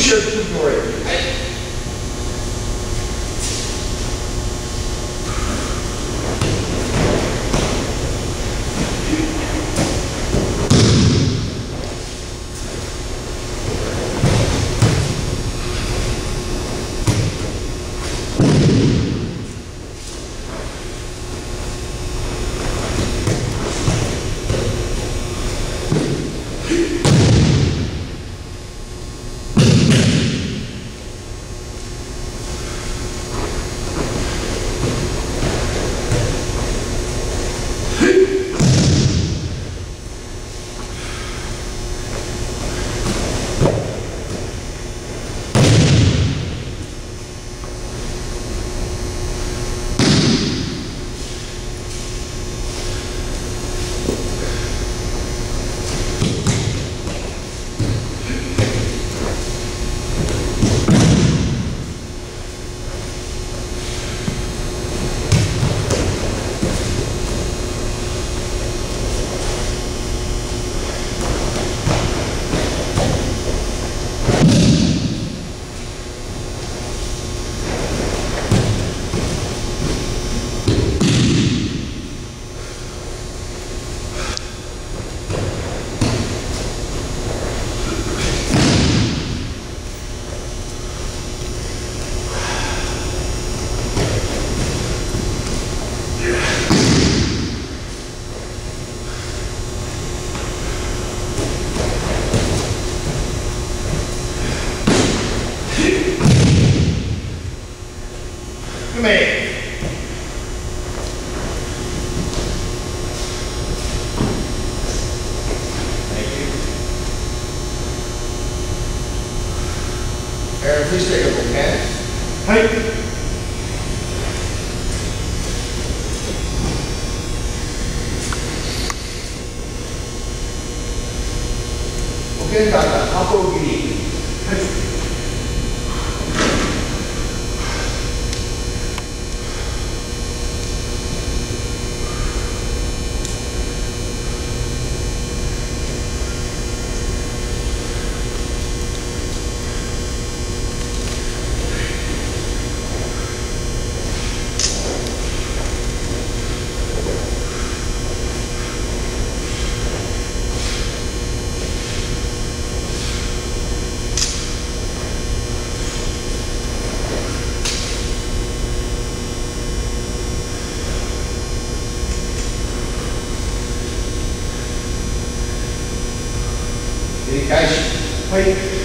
Who's your tutorial? 玄関から加藤切り。はい Easily.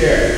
Mr.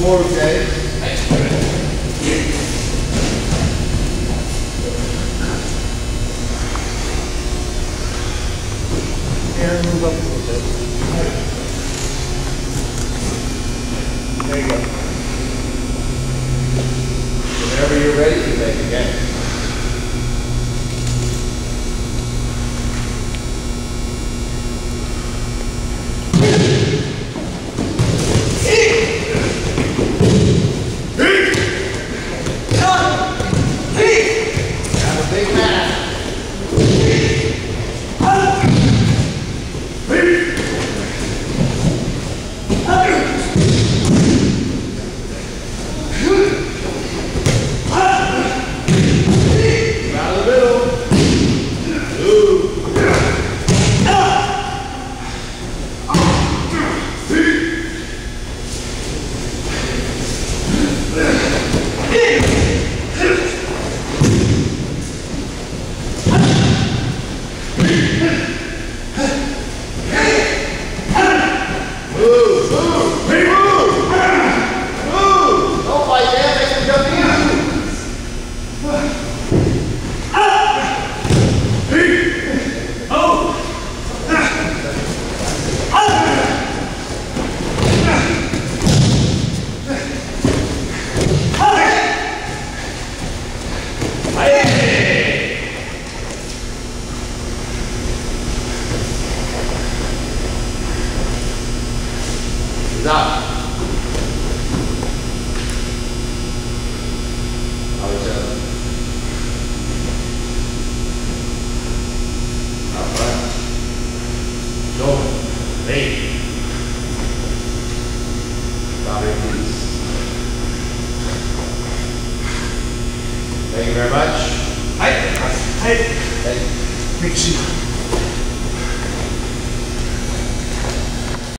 More okay. And move up a little bit. There you go. Whenever you're ready, you make a game.